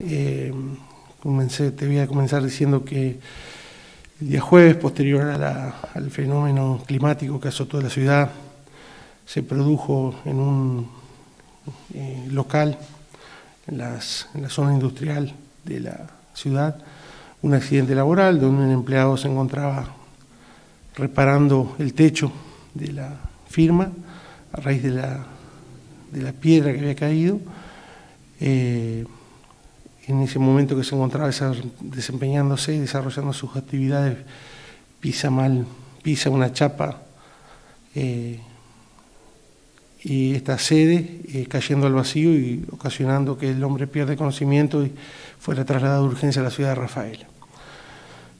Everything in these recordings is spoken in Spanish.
Eh, comencé, te voy a comenzar diciendo que el día jueves, posterior al fenómeno climático que azotó la ciudad, se produjo en un eh, local, en, la zona industrial de la ciudad, un accidente laboral donde un empleado se encontraba reparando el techo de la firma a raíz de la, de la piedra que había caído. Eh, en ese momento que se encontraba desempeñándose y desarrollando sus actividades, pisa mal, pisa una chapa eh, y esta sede eh, cayendo al vacío y ocasionando que el hombre pierda conocimiento y fuera trasladado de urgencia a la ciudad de Rafaela.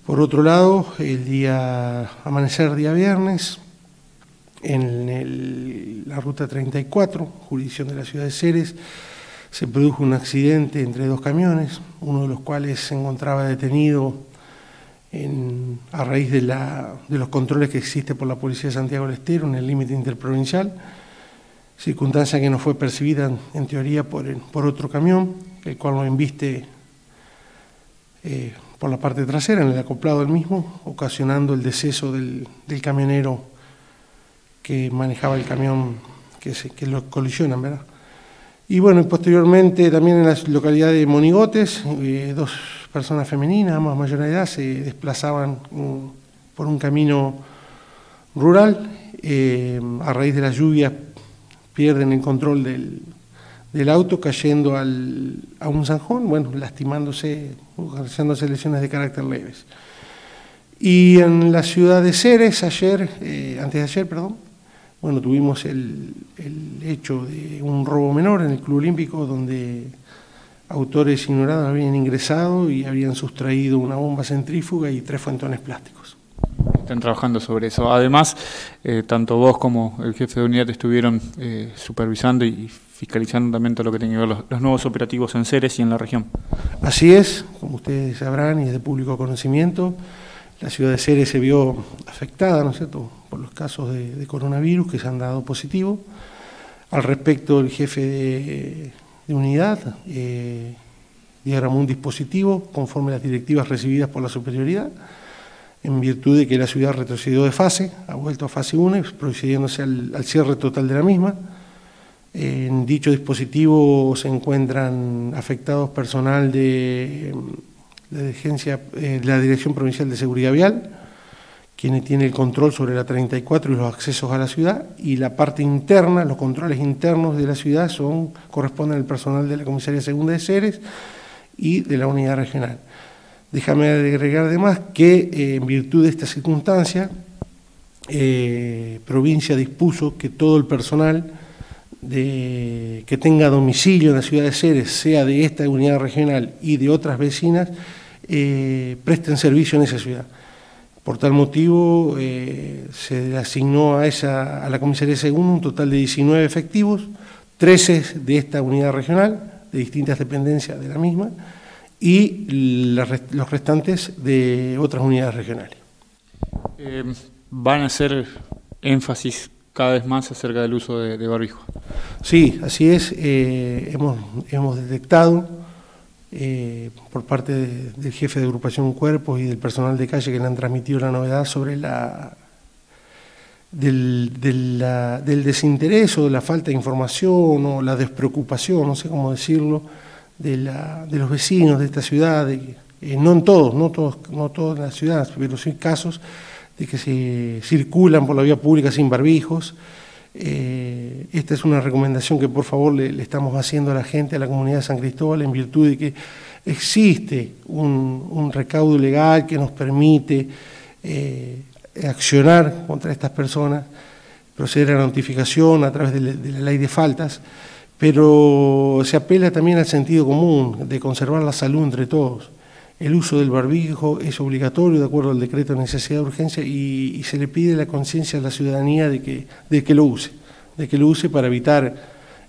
Por otro lado, el día amanecer, día viernes, en la ruta 34, jurisdicción de la ciudad de Ceres, se produjo un accidente entre dos camiones, uno de los cuales se encontraba detenido a raíz de, los controles que existe por la Policía de Santiago del Estero en el límite interprovincial, circunstancia que no fue percibida en teoría por, otro camión, el cual lo embiste eh, por la parte trasera, en el acoplado del mismo, ocasionando el deceso del, camionero que manejaba el camión que, se, que lo colisionan, ¿verdad? Y bueno, posteriormente también en la localidad de Monigotes, eh, dos personas femeninas, más mayor de edad, se desplazaban mm, por un camino rural. Eh, a raíz de las lluvias pierden el control del, auto cayendo al, a un zanjón, bueno, lastimándose, haciéndose lesiones de carácter leves. Y en la ciudad de Ceres, ayer, eh, antes de ayer, perdón, bueno, tuvimos el, hecho de un robo menor en el Club Olímpico donde autores ignorados habían ingresado y habían sustraído una bomba centrífuga y tres fuentones plásticos. Están trabajando sobre eso. Además, eh, tanto vos como el jefe de unidad estuvieron eh, supervisando y fiscalizando también todo lo que tiene que ver los, los, nuevos operativos en Ceres y en la región. Así es, como ustedes sabrán y es de público conocimiento, la ciudad de Ceres se vio afectada, ¿no es cierto?, casos de, coronavirus que se han dado positivos. Al respecto, el jefe de, unidad eh, diagramó un dispositivo conforme a las directivas recibidas por la superioridad, en virtud de que la ciudad retrocedió de fase, ha vuelto a fase 1, procediéndose al, cierre total de la misma. En dicho dispositivo se encuentran afectados personal de la, eh, la Dirección Provincial de Seguridad Vial, quien tiene el control sobre la 34 y los accesos a la ciudad, y la parte interna, los controles internos de la ciudad corresponden al personal de la Comisaría Segunda de Ceres y de la unidad regional. Déjame agregar además que eh, en virtud de esta circunstancia, eh, provincia dispuso que todo el personal que tenga domicilio en la ciudad de Ceres, sea de esta unidad regional y de otras vecinas, eh, presten servicio en esa ciudad. Por tal motivo, eh, se le asignó a, esa, a la comisaría segunda un total de 19 efectivos, 13 de esta unidad regional, de distintas dependencias de la misma, y los restantes de otras unidades regionales. Eh, ¿Van a hacer énfasis cada vez más acerca del uso de, barbijo? Sí, así es. hemos, hemos detectado eh, por parte del jefe de agrupación Cuerpos y del personal de calle que le han transmitido la novedad sobre la del, desinterés o de la falta de información o la despreocupación, no sé cómo decirlo, de, los vecinos de esta ciudad, eh, no en todos, no todos, no todas las ciudades, pero sí casos de que se circulan por la vía pública sin barbijos. Eh, esta es una recomendación que por favor le, estamos haciendo a la gente, a la comunidad de San Cristóbal, en virtud de que existe un, recaudo legal que nos permite eh, accionar contra estas personas, proceder a la notificación a través de la ley de faltas, pero se apela también al sentido común de conservar la salud entre todos. El uso del barbijo es obligatorio de acuerdo al decreto de necesidad de urgencia y, se le pide la conciencia a la ciudadanía de que, de que lo use, de que lo use para evitar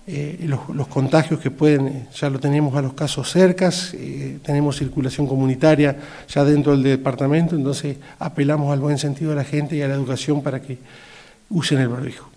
eh, los, contagios que pueden, ya lo tenemos a los casos cercas, eh, tenemos circulación comunitaria ya dentro del departamento, entonces apelamos al buen sentido de la gente y a la educación para que usen el barbijo.